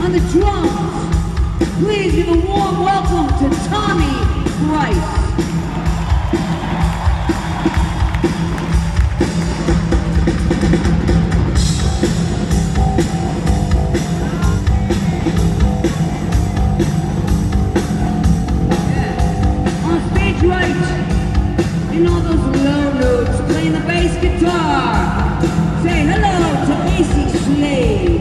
on the drums. Please give a warm welcome to Thommy Price. On stage right, in all those low notes, playing the bass guitar. Say hello to Acey Slade.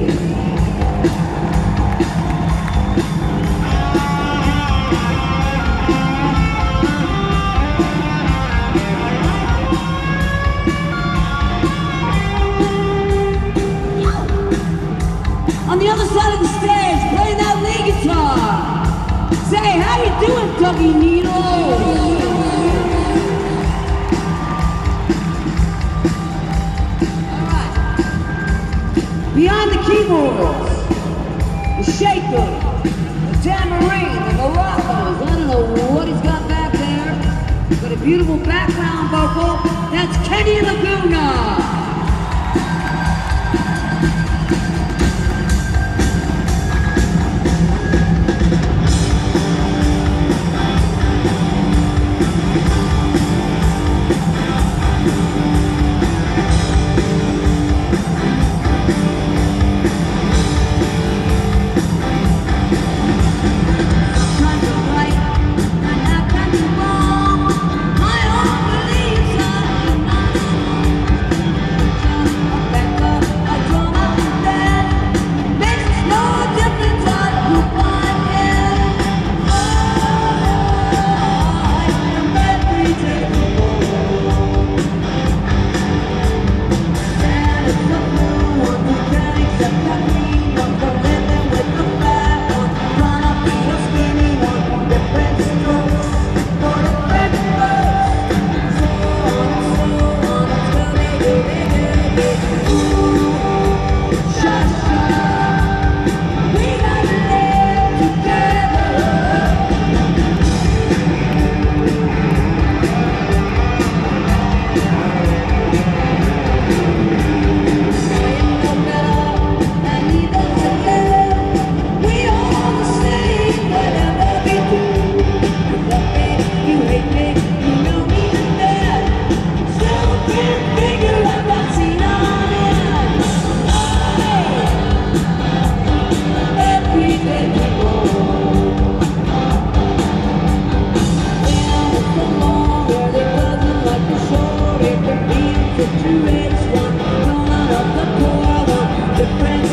How you doing, Dougie Needle? Behind the keyboards, the shaker, the tambourine, the maracas. I don't know what he's got back there, but a beautiful background vocal. That's Kenny Laguna. one, one, one of the poor will.